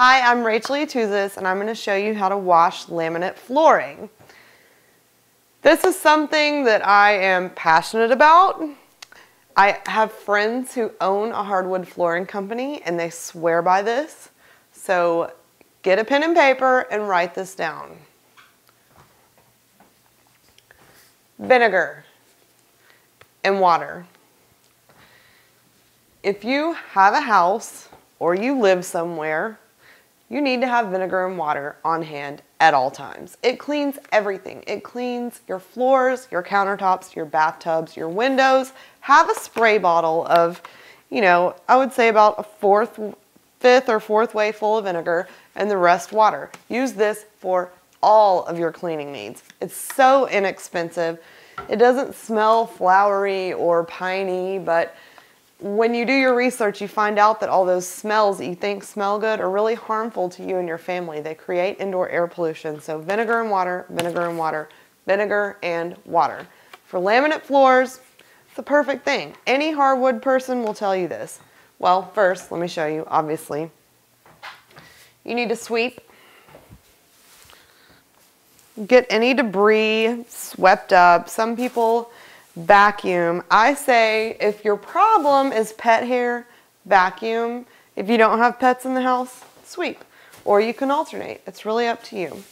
Hi, I'm Rachel Yatuzis and I'm going to show you how to wash laminate flooring. This is something that I am passionate about. I have friends who own a hardwood flooring company and they swear by this. So get a pen and paper and write this down. Vinegar and water. If you have a house or you live somewhere you need to have vinegar and water on hand at all times. It cleans everything. It cleans your floors, your countertops, your bathtubs, your windows. Have a spray bottle of, you know, I would say about a fourth, fifth or fourth way full of vinegar and the rest water. Use this for all of your cleaning needs. It's so inexpensive. It doesn't smell flowery or piney, but when you do your research, you find out that all those smells that you think smell good are really harmful to you and your family. They create indoor air pollution. So vinegar and water, vinegar and water, vinegar and water. For laminate floors, it's the perfect thing. Any hardwood person will tell you this. Well, first, let me show you, obviously. You need to sweep. Get any debris swept up. Some people vacuum. I say if your problem is pet hair, vacuum. If you don't have pets in the house, sweep. Or you can alternate. It's really up to you.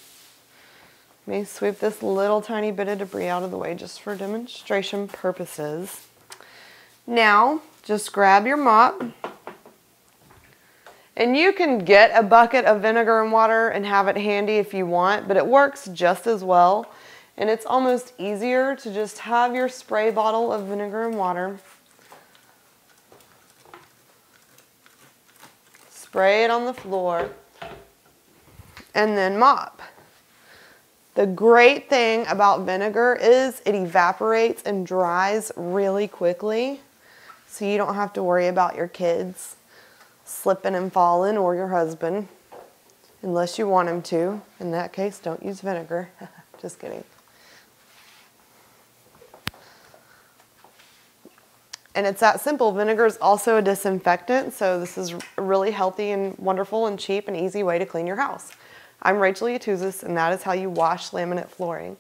Let me sweep this little tiny bit of debris out of the way just for demonstration purposes. Now, just grab your mop. And you can get a bucket of vinegar and water and have it handy if you want, but it works just as well and it's almost easier to just have your spray bottle of vinegar and water. Spray it on the floor and then mop. The great thing about vinegar is it evaporates and dries really quickly so you don't have to worry about your kids slipping and falling or your husband unless you want him to. In that case, don't use vinegar. Just kidding. And it's that simple. Vinegar is also a disinfectant, so this is a really healthy and wonderful and cheap and easy way to clean your house. I'm Rachel Yatuzis, and that is how you wash laminate flooring.